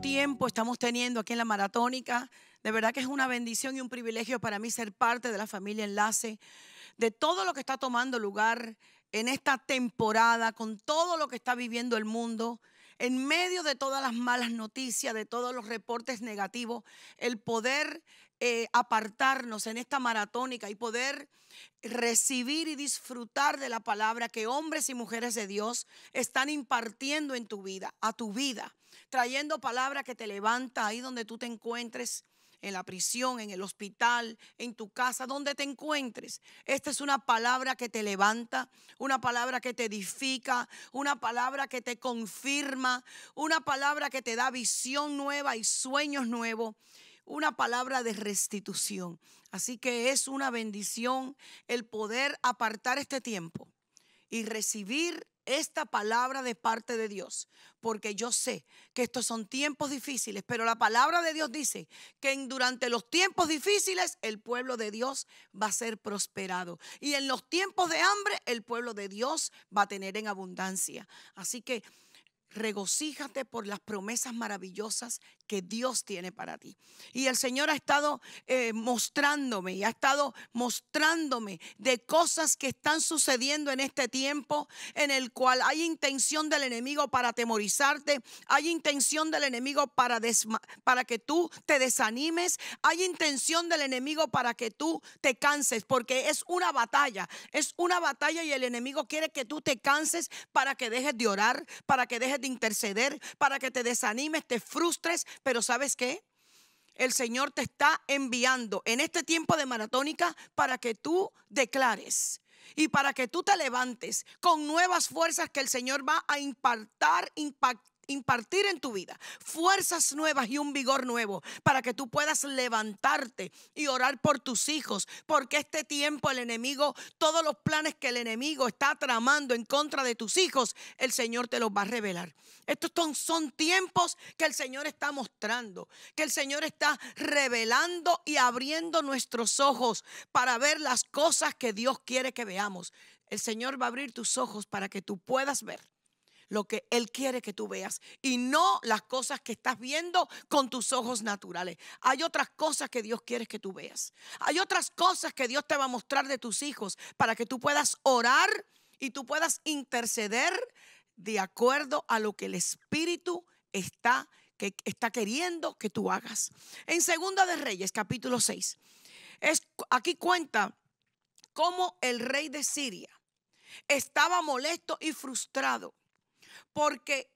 tiempo estamos teniendo aquí en la Maratónica. De verdad que es una bendición y un privilegio para mí ser parte de la familia Enlace, de todo lo que está tomando lugar en esta temporada, con todo lo que está viviendo el mundo, en medio de todas las malas noticias, de todos los reportes negativos, el poder eh, apartarnos en esta maratónica y poder recibir y disfrutar de la palabra que hombres y mujeres de Dios están impartiendo en tu vida, a tu vida, trayendo palabra que te levanta ahí donde tú te encuentres en la prisión, en el hospital, en tu casa, donde te encuentres. Esta es una palabra que te levanta, una palabra que te edifica, una palabra que te confirma, una palabra que te da visión nueva y sueños nuevos, una palabra de restitución. Así que es una bendición el poder apartar este tiempo y recibir esta palabra de parte de Dios, porque yo sé que estos son tiempos difíciles, pero la palabra de Dios dice que durante los tiempos difíciles el pueblo de Dios va a ser prosperado y en los tiempos de hambre el pueblo de Dios va a tener en abundancia. Así que regocíjate por las promesas maravillosas que Dios tiene para ti. Y el Señor ha estado eh, mostrándome y ha estado mostrándome de cosas que están sucediendo en este tiempo en el cual hay intención del enemigo para atemorizarte, hay intención del enemigo para, para que tú te desanimes, hay intención del enemigo para que tú te canses, porque es una batalla, es una batalla y el enemigo quiere que tú te canses para que dejes de orar, para que dejes de interceder, para que te desanimes, te frustres, pero ¿sabes qué? El Señor te está enviando en este tiempo de maratónica para que tú declares y para que tú te levantes con nuevas fuerzas que el Señor va a impartar, impactar impartir en tu vida fuerzas nuevas y un vigor nuevo para que tú puedas levantarte y orar por tus hijos, porque este tiempo el enemigo, todos los planes que el enemigo está tramando en contra de tus hijos, el Señor te los va a revelar. Estos son, tiempos que el Señor está mostrando, que el Señor está revelando y abriendo nuestros ojos para ver las cosas que Dios quiere que veamos. El Señor va a abrir tus ojos para que tú puedas ver lo que Él quiere que tú veas y no las cosas que estás viendo con tus ojos naturales. Hay otras cosas que Dios quiere que tú veas. Hay otras cosas que Dios te va a mostrar de tus hijos para que tú puedas orar y tú puedas interceder de acuerdo a lo que el Espíritu está, que está queriendo que tú hagas. En Segunda de Reyes, capítulo 6, es, aquí cuenta cómo el rey de Siria estaba molesto y frustrado porque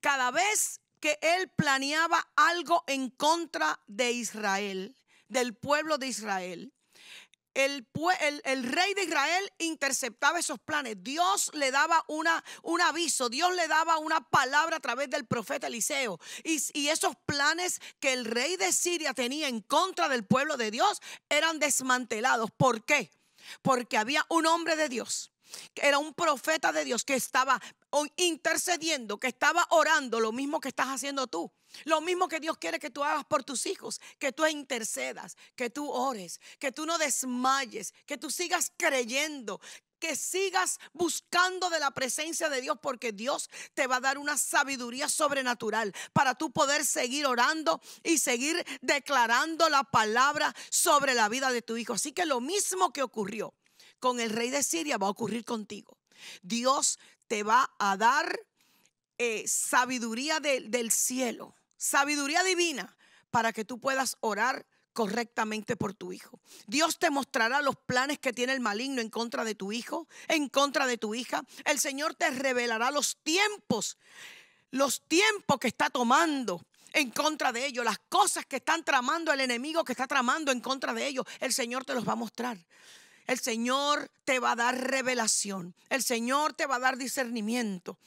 cada vez que él planeaba algo en contra de Israel, del pueblo de Israel, el, rey de Israel interceptaba esos planes. Dios le daba una, un aviso, Dios le daba una palabra a través del profeta Eliseo. Y, y esos planes que el rey de Siria tenía en contra del pueblo de Dios eran desmantelados. ¿Por qué? Porque había un hombre de Dios era un profeta de Dios que estaba intercediendo, que estaba orando, lo mismo que estás haciendo tú. Lo mismo que Dios quiere que tú hagas por tus hijos, que tú intercedas, que tú ores, que tú no desmayes, que tú sigas creyendo, que sigas buscando de la presencia de Dios porque Dios te va a dar una sabiduría sobrenatural para tú poder seguir orando y seguir declarando la palabra sobre la vida de tu hijo. Así que lo mismo que ocurrió con el rey de Siria va a ocurrir contigo. Dios te va a dar eh, sabiduría del cielo, sabiduría divina, para que tú puedas orar correctamente por tu hijo. Dios te mostrará los planes que tiene el maligno en contra de tu hijo, en contra de tu hija. El Señor te revelará los tiempos, los tiempos que está tomando en contra de ellos, las cosas que están tramando el enemigo que está tramando en contra de ellos. El Señor te los va a mostrar. El Señor te va a dar revelación. El Señor te va a dar discernimiento.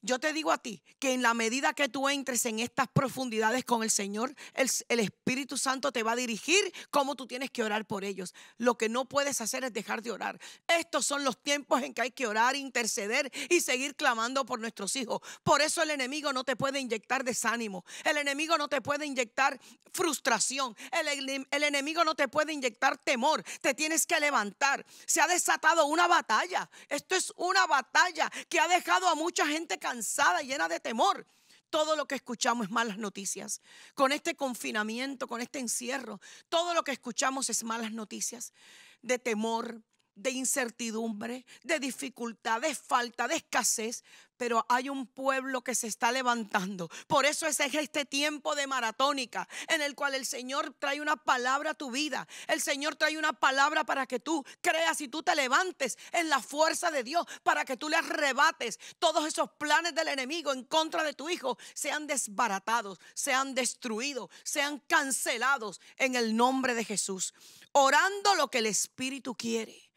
Yo te digo a ti que en la medida que tú entres en estas profundidades con el Señor, el, Espíritu Santo te va a dirigir cómo tú tienes que orar por ellos. Lo que no puedes hacer es dejar de orar. Estos son los tiempos en que hay que orar, interceder y seguir clamando por nuestros hijos. Por eso el enemigo no te puede inyectar desánimo. El enemigo no te puede inyectar frustración. El, enemigo no te puede inyectar temor. Te tienes que levantar. Se ha desatado una batalla. Esto es una batalla que ha dejado a mucha gente cansada, llena de temor. todo lo que escuchamos es malas noticias. Con este confinamiento, con este encierro, todo lo que escuchamos es malas noticias de temor, de incertidumbre, de dificultad, de falta, de escasez, pero hay un pueblo que se está levantando. Por eso es este tiempo de maratónica en el cual el Señor trae una palabra a tu vida. El Señor trae una palabra para que tú creas y tú te levantes en la fuerza de Dios, para que tú le arrebates todos esos planes del enemigo en contra de tu hijo, sean desbaratados, sean destruidos, sean cancelados en el nombre de Jesús. Orando lo que el Espíritu quiere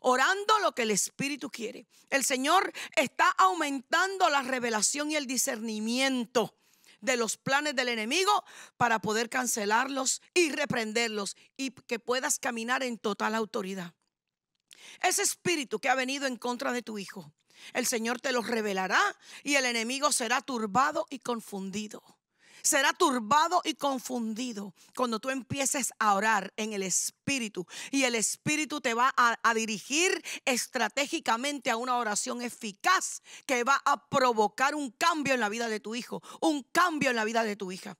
orando lo que el Espíritu quiere. El Señor está aumentando la revelación y el discernimiento de los planes del enemigo para poder cancelarlos y reprenderlos y que puedas caminar en total autoridad. Ese espíritu que ha venido en contra de tu hijo, el Señor te lo revelará y el enemigo será turbado y confundido será turbado y confundido cuando tú empieces a orar en el Espíritu y el Espíritu te va a, dirigir estratégicamente a una oración eficaz que va a provocar un cambio en la vida de tu hijo, un cambio en la vida de tu hija.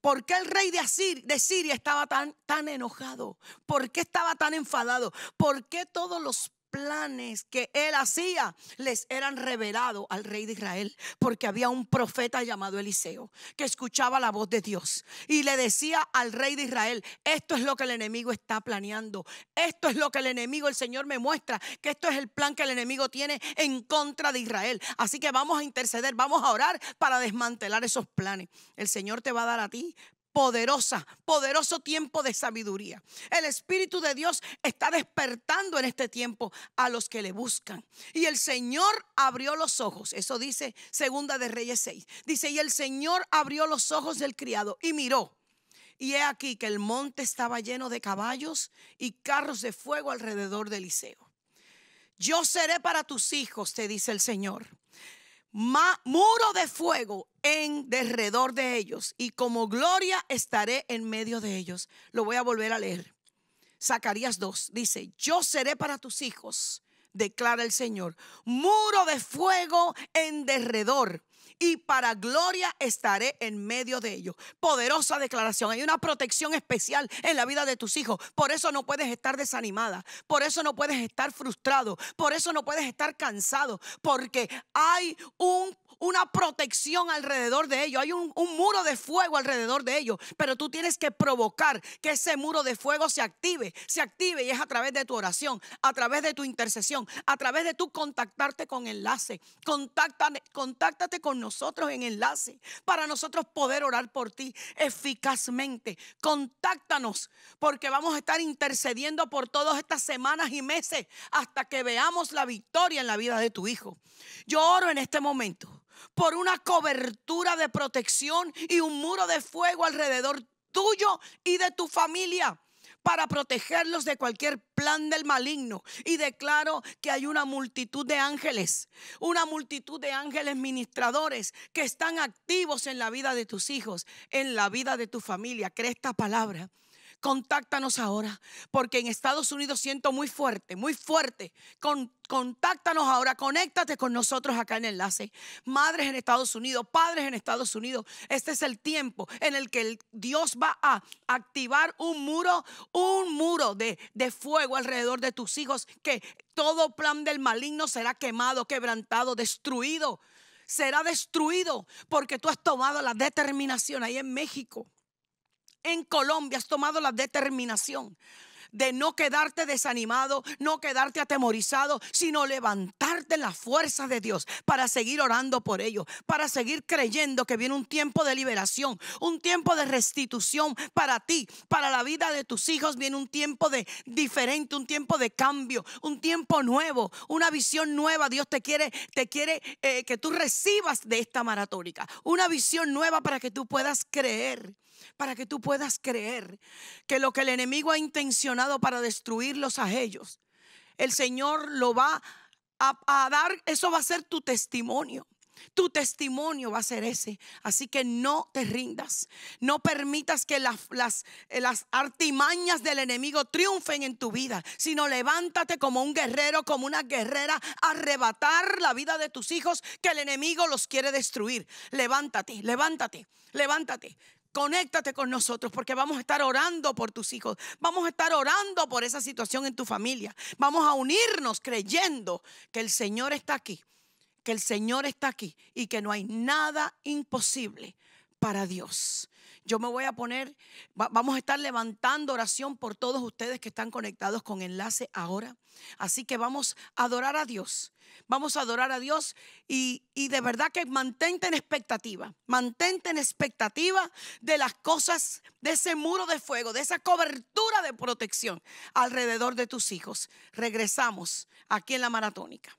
¿Por qué el rey de, Siria estaba tan, tan enojado? ¿Por qué estaba tan enfadado? ¿Por qué todos los planes que él hacía les eran revelados al rey de Israel, porque había un profeta llamado Eliseo que escuchaba la voz de Dios y le decía al rey de Israel, esto es lo que el enemigo está planeando, esto es lo que el enemigo, el Señor me muestra, que esto es el plan que el enemigo tiene en contra de Israel. Así que vamos a interceder, vamos a orar para desmantelar esos planes. El Señor te va a dar a ti poderosa, poderoso tiempo de sabiduría. El Espíritu de Dios está despertando en este tiempo a los que le buscan. Y el Señor abrió los ojos, eso dice Segunda de Reyes 6. Dice, y el Señor abrió los ojos del criado y miró. Y he aquí que el monte estaba lleno de caballos y carros de fuego alrededor de Eliseo. Yo seré para tus hijos, te dice el Señor muro de fuego en derredor de ellos y como gloria estaré en medio de ellos. Lo voy a volver a leer. Zacarías 2 dice, yo seré para tus hijos, declara el Señor, muro de fuego en derredor y para gloria estaré en medio de ellos. Poderosa declaración. Hay una protección especial en la vida de tus hijos. Por eso no puedes estar desanimada. Por eso no puedes estar frustrado. Por eso no puedes estar cansado. Porque hay un una protección alrededor de ellos, hay un, muro de fuego alrededor de ellos, pero tú tienes que provocar que ese muro de fuego se active, se active y es a través de tu oración, a través de tu intercesión, a través de tu contactarte con enlace. Contáctate, contáctate con nosotros en enlace para nosotros poder orar por ti eficazmente. Contáctanos porque vamos a estar intercediendo por todas estas semanas y meses hasta que veamos la victoria en la vida de tu hijo. Yo oro en este momento por una cobertura de protección y un muro de fuego alrededor tuyo y de tu familia para protegerlos de cualquier plan del maligno. Y declaro que hay una multitud de ángeles, una multitud de ángeles ministradores que están activos en la vida de tus hijos, en la vida de tu familia. Cree esta palabra contáctanos ahora, porque en Estados Unidos siento muy fuerte, muy fuerte. Con, contáctanos ahora, conéctate con nosotros acá en Enlace. Madres en Estados Unidos, padres en Estados Unidos, este es el tiempo en el que Dios va a activar un muro, un muro de, de fuego alrededor de tus hijos, que todo plan del maligno será quemado, quebrantado, destruido. Será destruido porque tú has tomado la determinación ahí en México en Colombia has tomado la determinación de no quedarte desanimado, no quedarte atemorizado, sino levantarte en la fuerza de Dios para seguir orando por ellos, para seguir creyendo que viene un tiempo de liberación, un tiempo de restitución para ti, para la vida de tus hijos, viene un tiempo de diferente, un tiempo de cambio, un tiempo nuevo, una visión nueva. Dios te quiere, te quiere eh, que tú recibas de esta maratónica, una visión nueva para que tú puedas creer para que tú puedas creer que lo que el enemigo ha intencionado para destruirlos a ellos, el Señor lo va a, dar, eso va a ser tu testimonio. Tu testimonio va a ser ese. Así que no te rindas. No permitas que las, las, las, artimañas del enemigo triunfen en tu vida, sino levántate como un guerrero, como una guerrera, arrebatar la vida de tus hijos que el enemigo los quiere destruir. Levántate, levántate, levántate. Conéctate con nosotros porque vamos a estar orando por tus hijos. Vamos a estar orando por esa situación en tu familia. Vamos a unirnos creyendo que el Señor está aquí que el Señor está aquí y que no hay nada imposible para Dios. Yo me voy a poner, vamos a estar levantando oración por todos ustedes que están conectados con enlace ahora. Así que vamos a adorar a Dios. Vamos a adorar a Dios y, y de verdad que mantente en expectativa. Mantente en expectativa de las cosas, de ese muro de fuego, de esa cobertura de protección alrededor de tus hijos. Regresamos aquí en la maratónica.